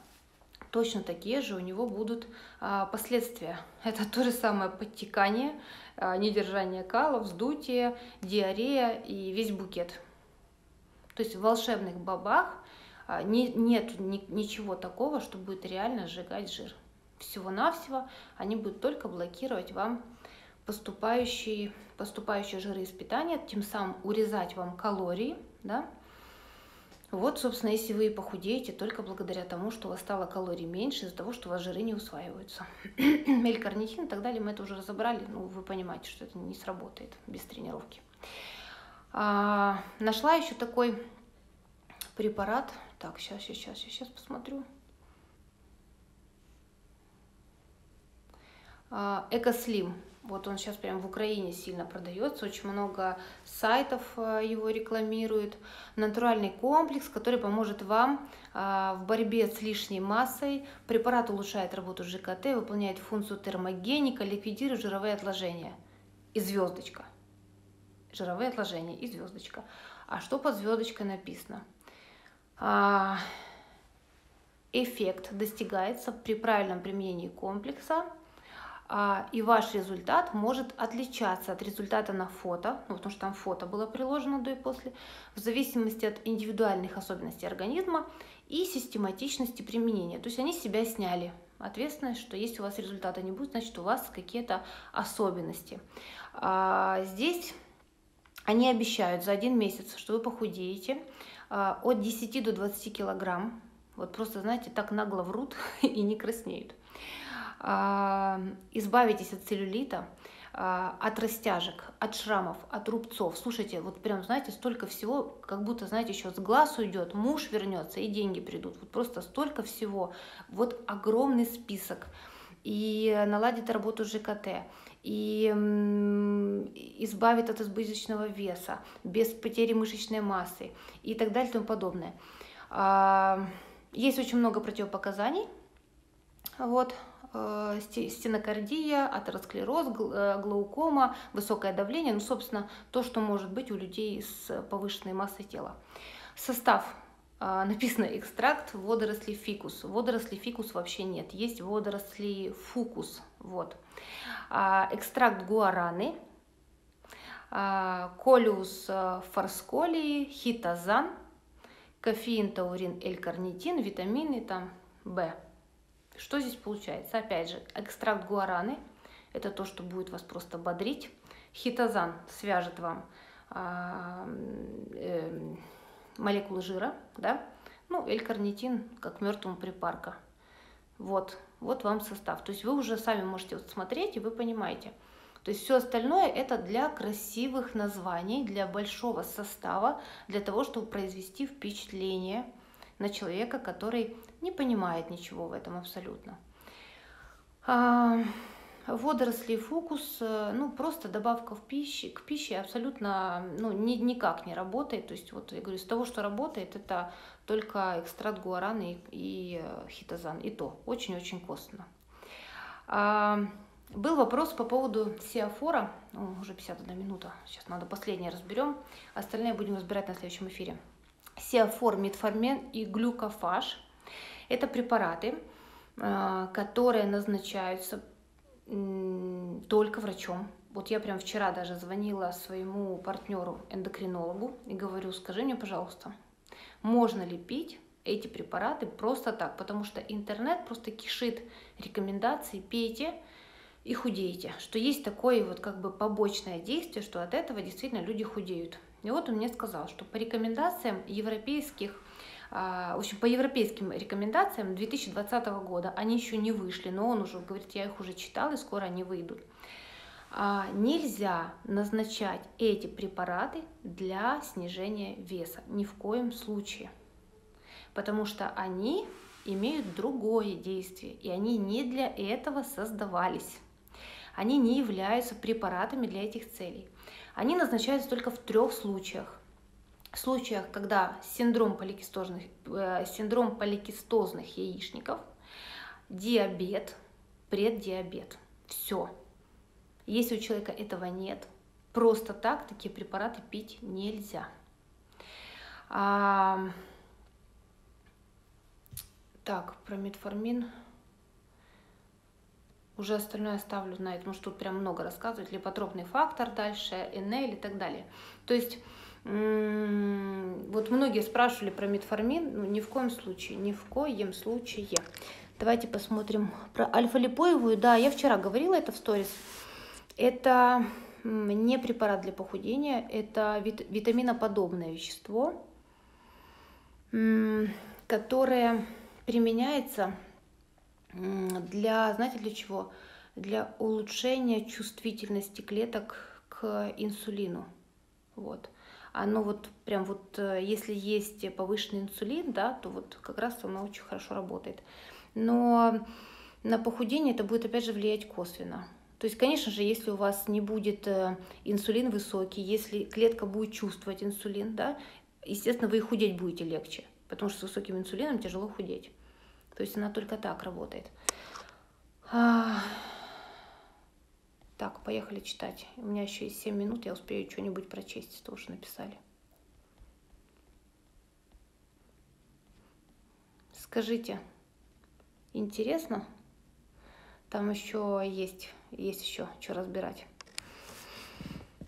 точно такие же у него будут а, последствия. Это то же самое подтекание, недержание кала, вздутие, диарея и весь букет. То есть в волшебных бобах а, не, нет ни, ничего такого, что будет реально сжигать жир. Всего-навсего они будут только блокировать вам поступающие, поступающие жиры из питания, тем самым урезать вам калории, да, вот, собственно, если вы похудеете только благодаря тому, что у вас стало калорий меньше из-за того, что у вас жиры не усваиваются. *clears throat* L-карнитин и так далее мы это уже разобрали, ну, вы понимаете, что это не сработает без тренировки. А, нашла еще такой препарат. Так, сейчас, сейчас, сейчас посмотрю. А, Экослим. Вот он сейчас прям в Украине сильно продается, очень много сайтов э, его рекламируют. Натуральный комплекс, который поможет вам а, в борьбе с лишней массой. Препарат улучшает работу ЖКТ, выполняет функцию термогеника, ликвидирует жировые отложения. И звездочка. Жировые отложения и звездочка. А что под звездочкой написано? А, эффект достигается при правильном применении комплекса и ваш результат может отличаться от результата на фото, ну, потому что там фото было приложено до и после, в зависимости от индивидуальных особенностей организма и систематичности применения. То есть они себя сняли ответственность, что если у вас результата не будет, значит у вас какие-то особенности. А, здесь они обещают за один месяц, что вы похудеете а, от 10 до 20 килограмм. Вот просто, знаете, так нагло врут *laughs* и не краснеют. А, избавитесь от целлюлита, а, от растяжек, от шрамов, от рубцов. Слушайте, вот прям, знаете, столько всего, как будто, знаете, еще с глаз уйдет, муж вернется и деньги придут. Вот просто столько всего. Вот огромный список. И наладит работу ЖКТ, и избавит от избыточного веса, без потери мышечной массы и так далее и тому подобное. А, есть очень много противопоказаний. Вот, стенокардия, атеросклероз, э, глаукома, высокое давление, ну, собственно, то, что может быть у людей с повышенной массой тела. Состав э, *laughs* написано экстракт водорослей фикус. Водорослей фикус вообще нет, есть водоросли фукус. Вот. А, экстракт гуараны, колиус форсколии, хитозан, кофеин, таурин, L-карнитин, витамины там В. Что здесь получается? Опять же, экстракт гуараны – это то, что будет вас просто бодрить. Хитозан свяжет вам а, э, молекулы жира, да? Ну, L-карнитин, как мертвому припарка. Вот, вот вам состав. То есть вы уже сами можете вот смотреть, и вы понимаете. То есть все остальное это для красивых названий, для большого состава, для того, чтобы произвести впечатление – на человека, который не понимает ничего в этом абсолютно. А, водоросли фокус, э, ну просто добавка в пище, к пище абсолютно ну, ни, никак не работает. То есть вот я говорю, из того, что работает, это только экстракт гуарана и, и э, хитозан. И то очень-очень костно. А, был вопрос по поводу сиафора. Ну, уже 51 минута. Сейчас надо последнее разберем. Остальное будем разбирать на следующем эфире. Сиафор, метформен и глюкофаж. Это препараты, э, которые назначаются только врачом. Вот я прям вчера даже звонила своему партнеру, эндокринологу, и говорю, скажи мне, пожалуйста, можно ли пить эти препараты просто так, потому что интернет просто кишит рекомендации, пейте и худеете, что есть такое вот как бы побочное действие, что от этого действительно люди худеют. И вот он мне сказал, что по рекомендациям европейских, а, в общем, по европейским рекомендациям 2020 года, они еще не вышли, но он уже говорит, я их уже читал, и скоро они выйдут. А, нельзя назначать эти препараты для снижения веса, ни в коем случае, потому что они имеют другое действие, и они не для этого создавались. Они не являются препаратами для этих целей. Они назначаются только в трех случаях. В случаях, когда синдром поликистозных, э, синдром поликистозных яичников, диабет, преддиабет. Все. Если у человека этого нет, просто так такие препараты пить нельзя. А, так, про метформин уже остальное оставлю потому что тут прям много рассказывать. Липотропный фактор дальше, НЛ и так далее. То есть вот многие спрашивали про метформин, ну, ни в коем случае, ни в коем случае. Давайте посмотрим про альфа-липоевую. Да, я вчера говорила это в сторис. Это не препарат для похудения, это вит витаминоподобное вещество, которое применяется для, знаете, для чего? Для улучшения чувствительности клеток к инсулину. Вот. Оно вот прям вот, э, если есть повышенный инсулин, да, то вот как раз оно очень хорошо работает. Но на похудение это будет опять же влиять косвенно. То есть, конечно же, если у вас не будет э, инсулин высокий, если клетка будет чувствовать инсулин, да, естественно, вы и худеть будете легче, потому что с высоким инсулином тяжело худеть. То есть она только так работает. А... Так, поехали читать. У меня еще есть 7 минут, я успею что-нибудь прочесть, то что написали. Скажите, интересно? Там еще есть, есть еще что разбирать.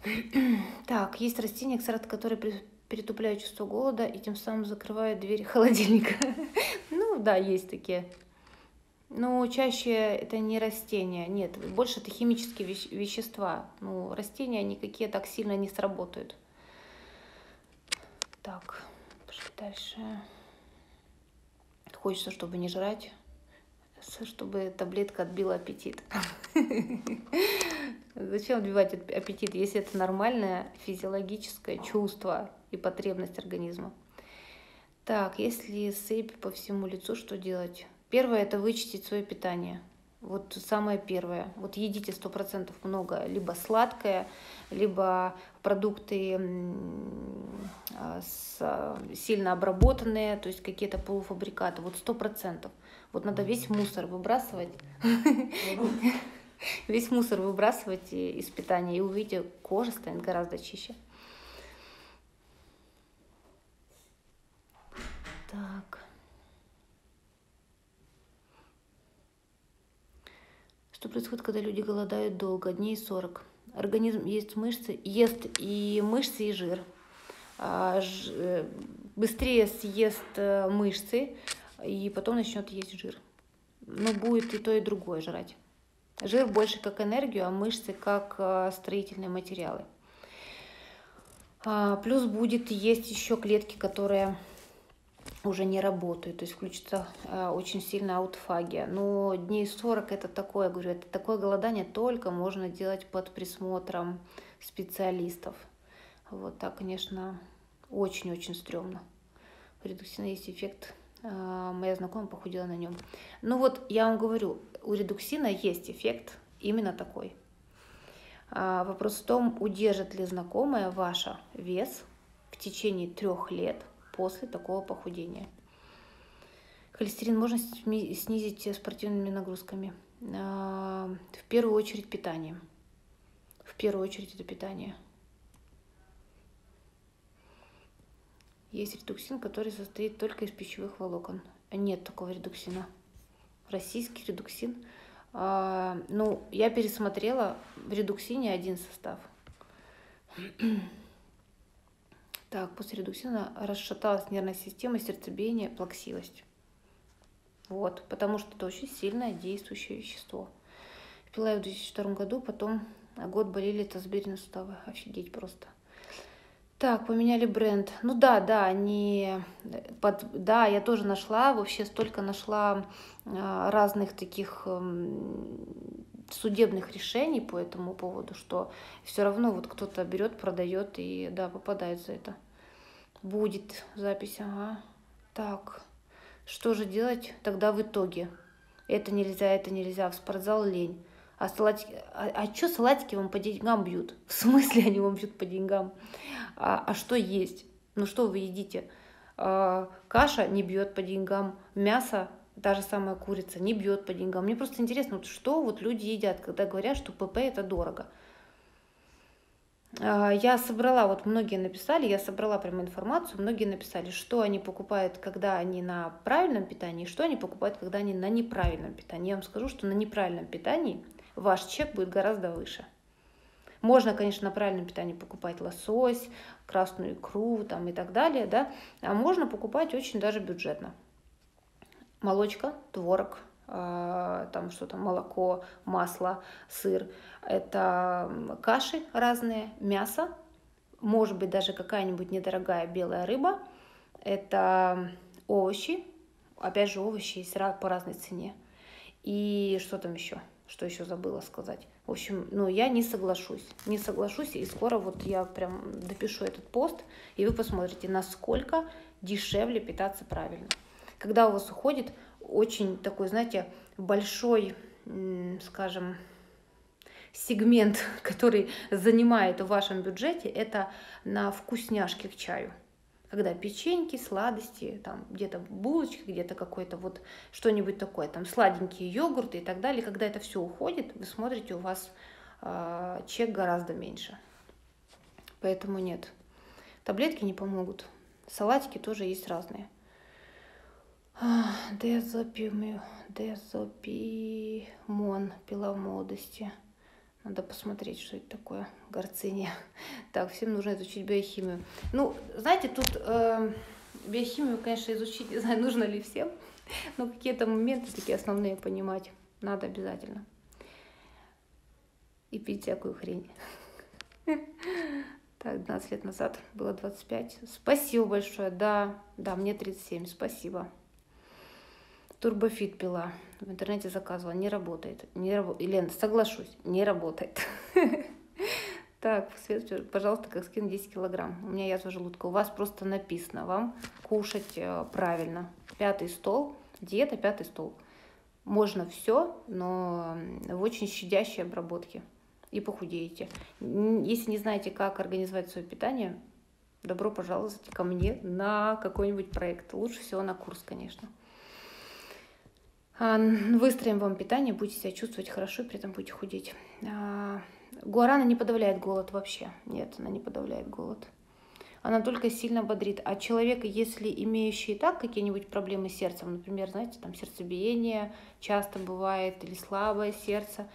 *clears throat* Так, есть растения, экстракт, которые перетупляют чувство голода и тем самым закрывают дверь холодильника. *laughs* Ну да, есть такие. Но чаще это не растения, нет, больше это химические вещества. Ну, растения никакие так сильно не сработают. Так, Дальше. Хочется, чтобы не жрать, чтобы таблетка отбила аппетит. *laughs* Зачем отбивать аппетит, если это нормальное физиологическое чувство и потребность организма? Так, если сыпь по всему лицу, что делать? Первое – это вычистить свое питание. Вот самое первое. Вот едите сто процентов много, либо сладкое, либо продукты а, с, сильно обработанные, то есть какие-то полуфабрикаты. Вот сто процентов. Вот надо весь мусор выбрасывать. *laughs* Весь мусор выбрасывать из питания, и увидите, кожа станет гораздо чище. Так. Что происходит, когда люди голодают долго, дней 40? Организм ест мышцы, ест и мышцы, и жир. А, э, быстрее съест э, мышцы, и потом начнет есть жир. Но будет и то, и другое жрать. Жир больше как энергию, а мышцы как э, строительные материалы. А, плюс будет есть еще клетки, которые уже не работают, то есть включится э, очень сильно аутофагия. Но дней 40 это такое, говорю, это такое голодание только можно делать под присмотром специалистов. Вот так, конечно, очень-очень стрёмно. У редуксина есть эффект. Э, моя знакомая похудела на нем. Ну вот, я вам говорю, у редуксина есть эффект именно такой. А, вопрос в том, удержит ли знакомая ваша вес в течение трех лет – после такого похудения. Холестерин можно снизить спортивными нагрузками. А, в первую очередь питанием. В первую очередь это питание. Есть редуксин, который состоит только из пищевых волокон. Нет такого редуксина. Российский редуксин. А, ну, я пересмотрела в редуксине один состав. Так, после редуксина расшаталась нервная система, сердцебиение, плаксивость. Вот, потому что это очень сильное действующее вещество. Пила я в 2002 году, потом год болели тазобедренные суставы. Офигеть просто. Так, поменяли бренд. Ну да, да, они под, да, я тоже нашла, вообще столько нашла а, разных таких судебных решений по этому поводу, что все равно вот кто-то берет, продает и да, попадает за это. Будет запись, ага. Так, что же делать тогда в итоге? Это нельзя, это нельзя, в спортзал лень. А, салатики, а, а что салатики вам по деньгам бьют? *laughs* В смысле они вам бьют по деньгам? А, а что есть? Ну что вы едите? А, каша не бьет по деньгам, мясо та же самая курица не бьет по деньгам. Мне просто интересно, вот что вот люди едят, когда говорят, что ПП это дорого. А, я собрала, вот многие написали, я собрала прямо информацию, многие написали, что они покупают, когда они на правильном питании, что они покупают, когда они на неправильном питании. Я вам скажу, что на неправильном питании ваш чек будет гораздо выше. Можно, конечно, на правильном питании покупать лосось, красную икру там, и так далее, да, а можно покупать очень даже бюджетно молочка, творог, а, там что то молоко, масло, сыр. Это каши разные, мясо, может быть даже какая-нибудь недорогая белая рыба. Это овощи, опять же овощи по разной цене. И что там еще? Что еще забыла сказать? В общем, ну я не соглашусь, не соглашусь, и скоро вот я прям допишу этот пост, и вы посмотрите, насколько дешевле питаться правильно когда у вас уходит очень такой, знаете, большой, скажем, сегмент, *laughs* который занимает в вашем бюджете, это на вкусняшки к чаю. Когда печеньки, сладости, там где-то булочки, где-то какой-то вот что-нибудь такое, там сладенькие йогурты и так далее. Когда это все уходит, вы смотрите, у вас э, чек гораздо меньше. Поэтому нет. Таблетки не помогут. Салатики тоже есть разные. Дезопимон пила в молодости. Надо посмотреть, что это такое. Горциния. *laughs* Так, всем нужно изучить биохимию. Ну, знаете, тут э, биохимию, конечно, изучить, не знаю, *laughs* нужно ли всем, но какие-то моменты такие основные понимать надо обязательно. И пить всякую хрень. *laughs* Так, 12 лет назад было 25. Спасибо большое. Да, да, мне 37. Спасибо. Турбофит пила. В интернете заказывала. Не работает. Не раб... Лен, соглашусь, не работает. *laughs* Так, Свет, пожалуйста, как скинуть 10 килограмм. У меня язва желудка. У вас просто написано вам кушать э, правильно. Пятый стол, диета пятый стол. Можно все, но в очень щадящей обработке. И похудеете. Если не знаете, как организовать свое питание, добро пожаловать ко мне на какой-нибудь проект. Лучше всего на курс, конечно. А, выстроим вам питание, будете себя чувствовать хорошо, при этом будете худеть. А, Гуарана не подавляет голод вообще. Нет, она не подавляет голод. Она только сильно бодрит. А человек, если имеющий и так какие-нибудь проблемы с сердцем, например, знаете, там сердцебиение часто бывает, или слабое сердце,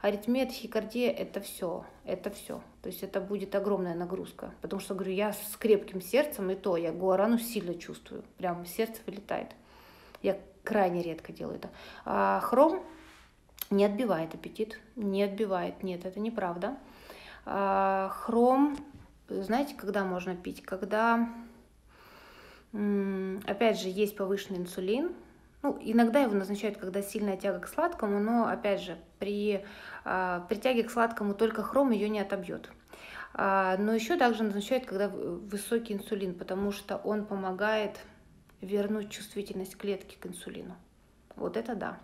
аритмия, тахикардия – это все, это все. То есть это будет огромная нагрузка. Потому что, говорю, я с крепким сердцем, и то я гуарану сильно чувствую. Прям сердце вылетает. Я крайне редко делаю это. А хром не отбивает аппетит, не отбивает. Нет, это неправда. А, хром, знаете, когда можно пить? Когда, опять же, есть повышенный инсулин. Ну, иногда его назначают, когда сильная тяга к сладкому, но, опять же, при, а, при тяге к сладкому только хром ее не отобьет. А, но еще также назначают, когда высокий инсулин, потому что он помогает вернуть чувствительность клетки к инсулину. Вот это да.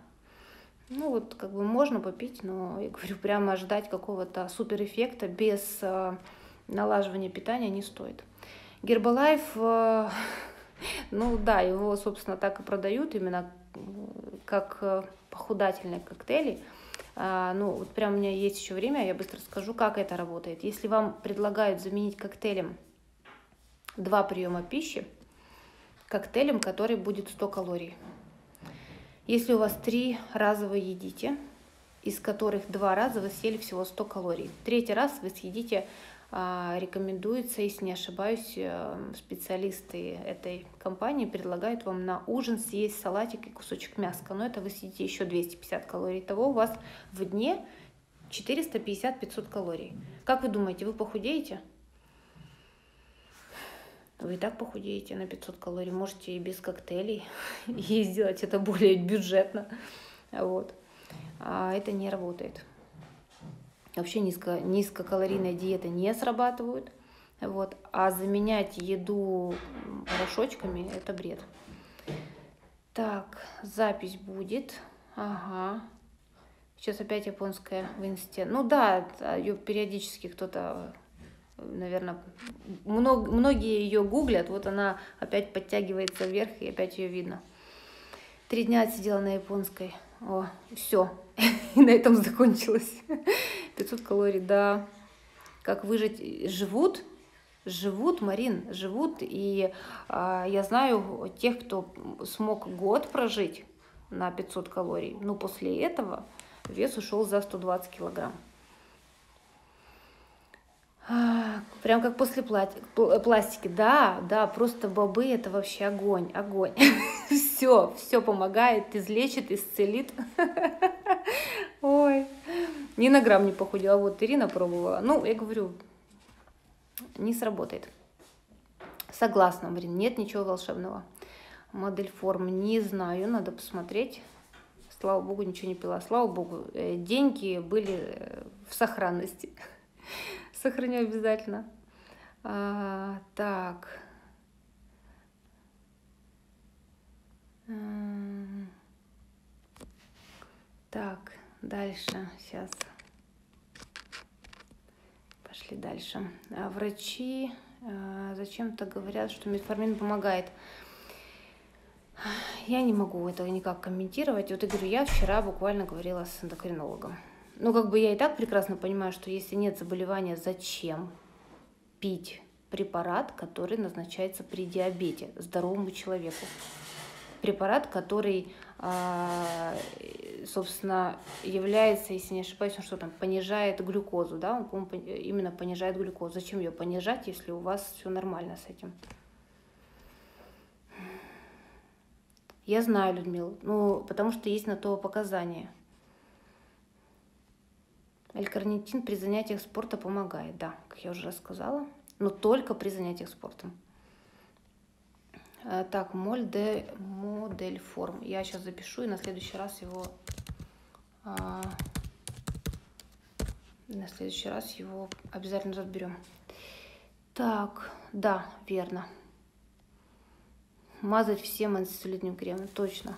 Ну вот как бы можно попить, но я говорю, прямо ждать какого-то суперэффекта без э, налаживания питания не стоит. Гербалайф, э, *laughs* ну да, его, собственно, так и продают именно как э, похудательные коктейли. А, ну вот прям у меня есть еще время, я быстро скажу, как это работает. Если вам предлагают заменить коктейлем два приема пищи, коктейлем, который будет 100 калорий. Если у вас три раза вы едите, из которых два раза вы съели всего 100 калорий. Третий раз вы съедите, а, рекомендуется, если не ошибаюсь, э, специалисты этой компании предлагают вам на ужин съесть салатик и кусочек мяска. Но это вы съедите еще 250 калорий. Того у вас в дне 450-500 калорий. Как вы думаете, вы похудеете? Вы и так похудеете на 500 калорий, можете и без коктейлей *laughs* и сделать это более бюджетно. Вот. А это не работает. Вообще низко, низкокалорийная диета не срабатывает. Вот. А заменять еду порошочками – это бред. Так, запись будет. Ага. Сейчас опять японская в инсте. Ну да, ее периодически кто-то наверное, мног, многие ее гуглят, вот она опять подтягивается вверх, и опять ее видно. Три дня сидела на японской. О, все. *laughs* И на этом закончилось. *laughs* 500 калорий, да. Как выжить? Живут, живут, Марин, живут. И а, я знаю тех, кто смог год прожить на 500 калорий. Но после этого вес ушел за 120 килограмм. Прям как после пластики. Да, да, просто бобы это вообще огонь, огонь. *laughs* Все, все помогает, излечит, исцелит. *laughs* Ой, ни на грамм не похудела. Вот Ирина пробовала. Ну, я говорю, не сработает. Согласна, блин, нет ничего волшебного. Модель форм не знаю, надо посмотреть. Слава богу, ничего не пила. Слава богу, э, деньги были э, в сохранности. Сохраню обязательно. А, так. Так, дальше, сейчас. Пошли дальше. А врачи а, зачем-то говорят, что метформин помогает. Я не могу этого никак комментировать. Вот я говорю, я вчера буквально говорила с эндокринологом. Ну, как бы я и так прекрасно понимаю, что если нет заболевания, зачем пить препарат, который назначается при диабете здоровому человеку? Препарат, который, а, собственно, является, если не ошибаюсь, он что там, понижает глюкозу, да, он, именно понижает глюкозу. Зачем ее понижать, если у вас все нормально с этим? Я знаю, Людмила, ну, потому что есть на то показания – L-карнитин при занятиях спорта помогает, да, как я уже рассказала. но только при занятиях спортом. Э, так, модель, модель форм. Я сейчас запишу и на следующий раз его... А, на следующий раз его обязательно разберем. Так, да, верно. Мазать всем антицеллюлитным кремом, точно.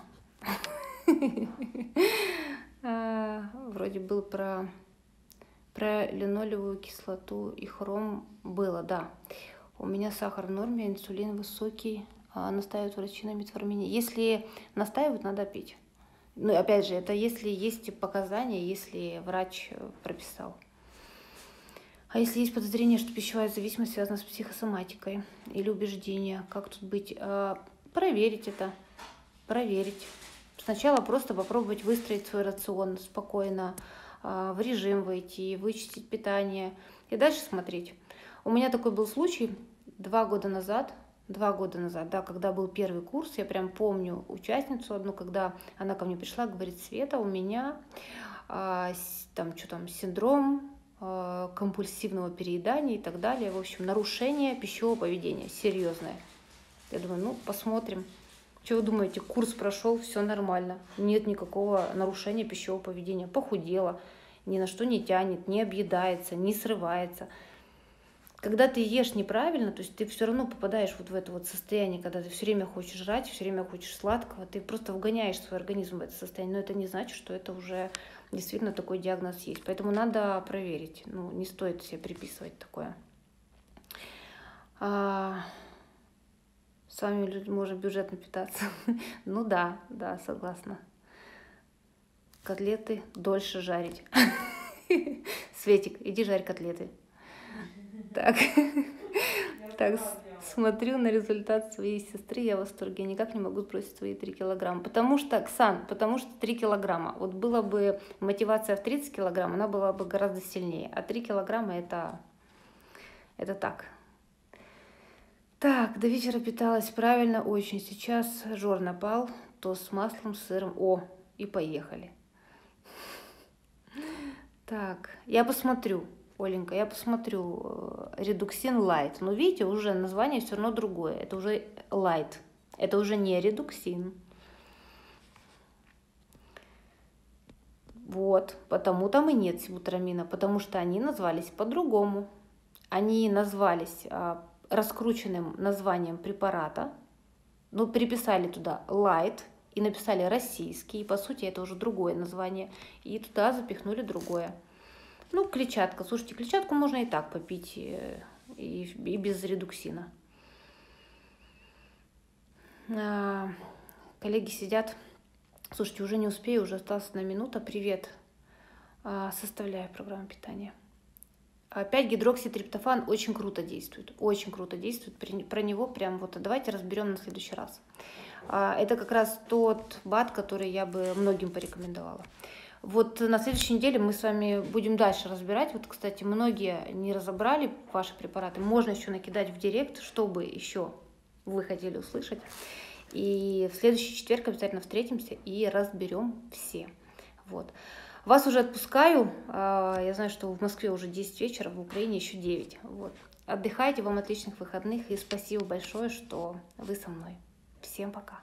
А, *laughs* вроде был про, про линолевую кислоту и хром было, да. У меня сахар в норме, инсулин высокий, а, настаивают врачи на метформине. Если настаивают, надо пить. Ну, опять же, это если есть показания, если врач прописал. А если есть подозрение, что пищевая зависимость связана с психосоматикой или убеждения, как тут быть? А, проверить это, проверить. Сначала просто попробовать выстроить свой рацион спокойно, в режим войти, вычистить питание и дальше смотреть. У меня такой был случай два года назад, два года назад, да, когда был первый курс, я прям помню участницу одну, когда она ко мне пришла, говорит, Света, у меня а, там что там, синдром Э, компульсивного переедания и так далее. В общем, нарушение пищевого поведения серьезное. Я думаю, ну, посмотрим. Что вы думаете, курс прошел, все нормально. Нет никакого нарушения пищевого поведения. Похудела, ни на что не тянет, не объедается, не срывается. Когда ты ешь неправильно, то есть ты все равно попадаешь вот в это вот состояние, когда ты все время хочешь жрать, все время хочешь сладкого, ты просто вгоняешь свой организм в это состояние. Но это не значит, что это уже действительно такой диагноз есть. Поэтому надо проверить. Ну, не стоит себе приписывать такое. С люди можно бюджетно питаться. *laughs* ну да, да, согласна. Котлеты дольше жарить. *laughs* Светик, иди жарь котлеты. Так. *laughs* так, смотрю на результат своей сестры, я в восторге, никак не могу сбросить свои 3 килограмма. Потому что, Ксан, потому что 3 килограмма. Вот была бы мотивация в 30 килограмм, она была бы гораздо сильнее. А 3 килограмма это, это так. Так, до вечера питалась правильно, очень. Сейчас жор напал, то с маслом, сыром. О, и поехали. Так, я посмотрю. Оленька, я посмотрю редуксин лайт. Но видите, уже название все равно другое. Это уже лайт. Это уже не редуксин. Вот, потому там и нет сибутрамина, потому что они назвались по-другому. Они назвались а, раскрученным названием препарата, ну, приписали туда light и написали российский, и по сути это уже другое название, и туда запихнули другое. Ну, клетчатка. Слушайте, клетчатку можно и так попить, и, и, и без редуксина. А, коллеги сидят. Слушайте, уже не успею, уже осталась одна минута. Привет. А, составляю программу питания. 5-гидрокситриптофан очень круто действует. Очень круто действует. Про него прям вот давайте разберем на следующий раз. А, это как раз тот БАД, который я бы многим порекомендовала. Вот на следующей неделе мы с вами будем дальше разбирать. Вот, кстати, многие не разобрали ваши препараты. Можно еще накидать в директ, чтобы еще вы хотели услышать. И в следующий четверг обязательно встретимся и разберем все. Вот. Вас уже отпускаю. А, я знаю, что в Москве уже 10 вечера, в Украине еще 9. Вот. Отдыхайте, вам отличных выходных и спасибо большое, что вы со мной. Всем пока.